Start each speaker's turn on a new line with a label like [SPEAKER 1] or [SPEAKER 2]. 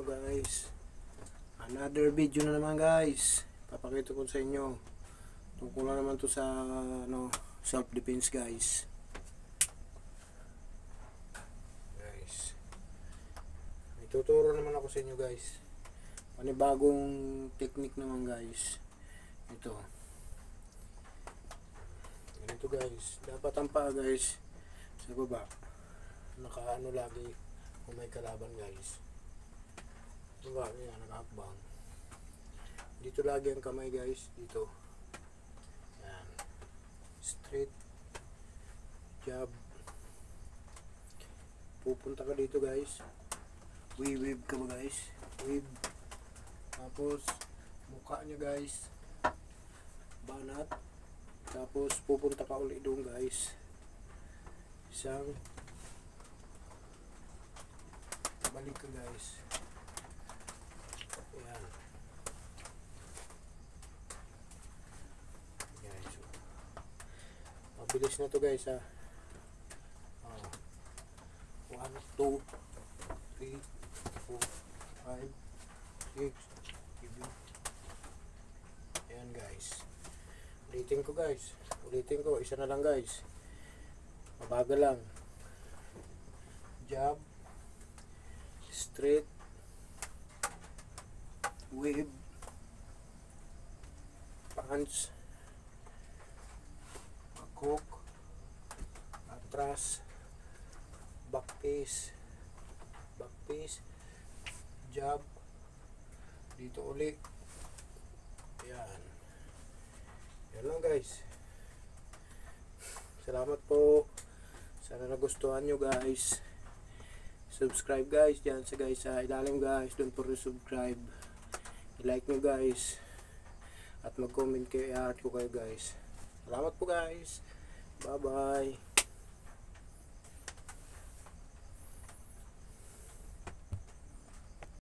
[SPEAKER 1] inyo guys? Another video na naman guys. Papakita ko sa inyo. Tungkol na naman to sa ano, self defense guys. Guys. May tuturo naman ako sa inyo guys. Panibagong technique naman guys. Ito. Ganito guys. Dapat ang paa guys Sa baba. Nakaano lagi kung may kalaban guys diba? Yan nakakbang dito lagi ang kamay guys. Dito. Yan straight. Jab. Pupunta ka dito guys. Weave ka ba guys? Weave tapos mukha niya guys. Banat. Tapos pupunta ka ulit doon guys. Isang. Balik ka guys yan guys mabilis na to guys ha oh. 1, 2 3 4 5 6 7 yan guys. Ulitin ko guys. Ulitin ko. Isa na lang guys. Mabagal lang. Jab straight wave. Punch hook atras back piece back piece jab dito uli. Yan yan lang guys. Salamat po. Sana nagustuhan nyo guys. Subscribe guys dyan sa guys sa ilalim guys. Don't forget subscribe. I-like nyo guys. At mag-comment kayo i-heart ko kayo guys. Salamat po guys Bye-bye.